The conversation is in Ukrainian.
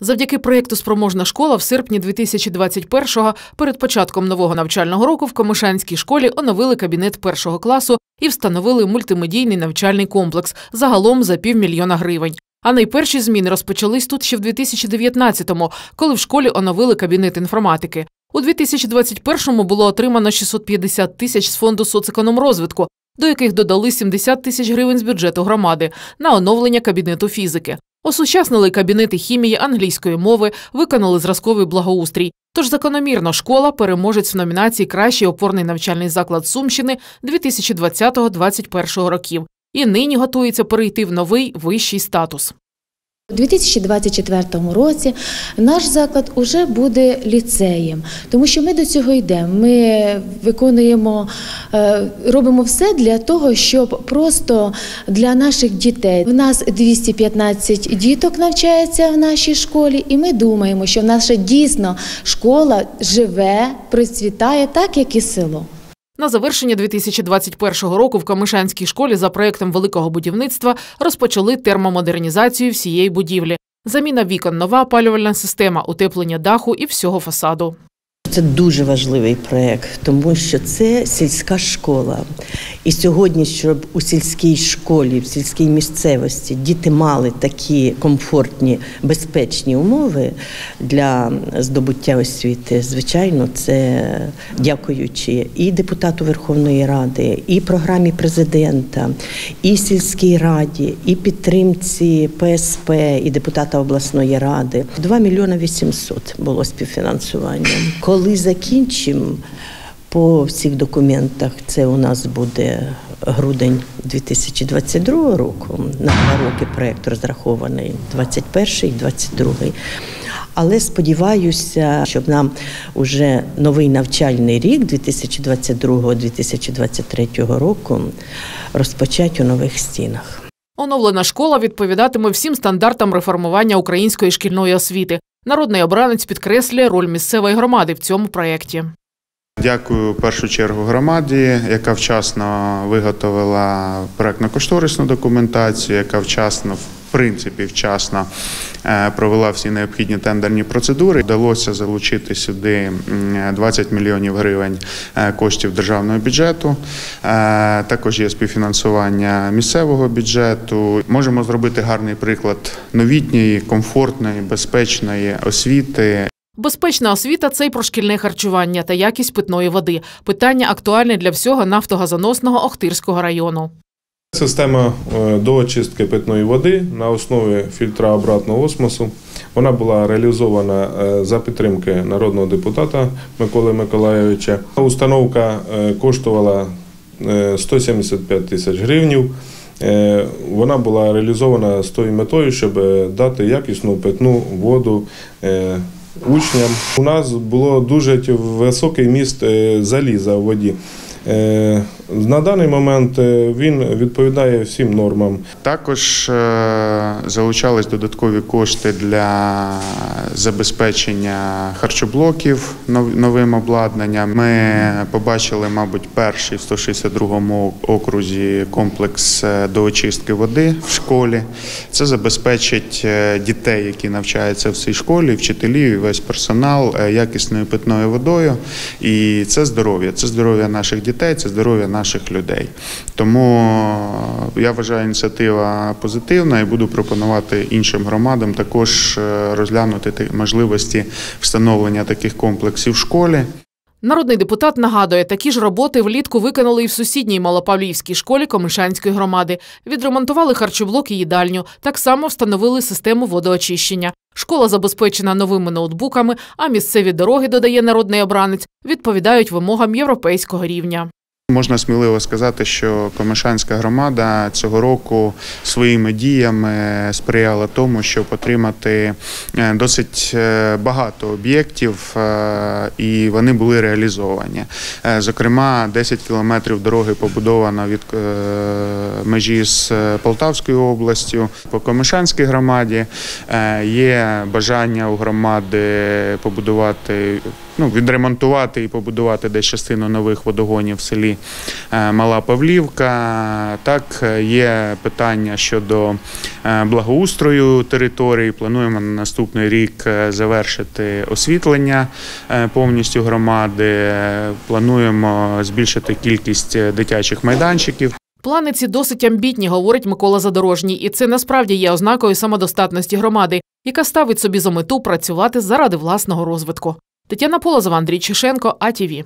Завдяки проєкту Спроможна школа в серпні 2021-го перед початком нового навчального року в Комишанській школі оновили кабінет першого класу і встановили мультимедійний навчальний комплекс загалом за півмільйона гривень. А найперші зміни розпочались тут ще в 2019-му, коли в школі оновили кабінет інформатики. У 2021-му було отримано 650 тисяч з фонду соцекономрозвитку, до яких додали 70 тисяч гривень з бюджету громади на оновлення кабінету фізики. Осучаснили кабінети хімії, англійської мови, виконали зразковий благоустрій. Тож закономірно школа переможець в номінації Кращий опорний навчальний заклад Сумщини 2020-2021 років. І нині готується перейти в новий вищий статус. У 2024 році наш заклад уже буде ліцеєм, тому що ми до цього йдемо. Ми виконуємо, е, робимо все для того, щоб просто для наших дітей. В нас 215 діток навчається в нашій школі, і ми думаємо, що наша дійсно школа живе, процвітає так, як і село. На завершення 2021 року в Камишанській школі за проектом великого будівництва розпочали термомодернізацію всієї будівлі. Заміна вікон, нова опалювальна система, утеплення даху і всього фасаду. Це дуже важливий проект, тому що це сільська школа. І сьогодні, щоб у сільській школі, в сільській місцевості діти мали такі комфортні, безпечні умови для здобуття освіти, звичайно, це дякуючи і депутату Верховної Ради, і програмі президента, і сільській раді, і підтримці ПСП, і депутата обласної ради. 2 мільйони 800 було співфінансування. Коли закінчимо по всіх документах, це у нас буде грудень 2022 року. На два роки проєкт розрахований 21 і 22. Але сподіваюся, щоб нам уже новий навчальний рік 2022-2023 року розпочати у нових стінах. Оновлена школа відповідатиме всім стандартам реформування української шкільної освіти. Народний обранець підкреслює роль місцевої громади в цьому проєкті. Дякую в першу чергу громаді, яка вчасно виготовила проектно-кошторисну документацію, яка вчасно, принципі, вчасно е, провела всі необхідні тендерні процедури. Вдалося залучити сюди 20 мільйонів гривень е, коштів державного бюджету. Е, також є співфінансування місцевого бюджету. Можемо зробити гарний приклад новітньої, комфортної, безпечної освіти. Безпечна освіта це й про шкільне харчування та якість питної води. Питання актуальне для всього нафтогазоносного Охтирського району. Система е, доочистки питної води на основі фільтра обратного осмосу. Вона була реалізована е, за підтримки народного депутата Миколи Миколайовича. Установка е, коштувала 175 тисяч гривень. Вона була реалізована з тою метою, щоб дати якісну питну воду учням. У нас було дуже високий міст заліза в воді. На даний момент е, він відповідає всім нормам. Також е, залучались додаткові кошти для забезпечення харчоблоків новим обладнанням. Ми побачили, мабуть, перший в 162-му окрузі комплекс е, доочистки води в школі. Це забезпечить дітей, які навчаються в цій школі, вчителів і весь персонал якісною питною водою. І це здоров'я. Це здоров'я наших дітей, це здоров'я наших наших людей. Тому е, я вважаю ініціатива позитивна і буду пропонувати іншим громадам також е, розглянути можливості встановлення таких комплексів в школі. Народний депутат нагадує, такі ж роботи влітку виконали і в сусідній Малопавлівській школі Комишанської громади. Відремонтували харчоблок і їдальню. Так само встановили систему водоочищення. Школа забезпечена новими ноутбуками, а місцеві дороги, додає народний обранець, відповідають вимогам європейського рівня. Можна сміливо сказати, що Комишанська громада цього року своїми діями сприяла тому, щоб отримати е, досить е, багато об'єктів, е, і вони були реалізовані. Зокрема, 10 кілометрів дороги побудовано від межі з Полтавською областю. По Комишанській громаді є бажання у громади побудувати ну, відремонтувати і побудувати десь частину нових водогонів в селі е, Мала Павлівка. Так, е, є питання щодо е, благоустрою території. Плануємо на наступний рік завершити освітлення повністю громади. Плануємо збільшити кількість дитячих майданчиків. Плани ці досить амбітні, говорить Микола Задорожній, і це насправді є ознакою самодостатності громади, яка ставить собі за мету працювати заради власного розвитку. Тетяна Полозова, Андрій Чешенко, АТВ.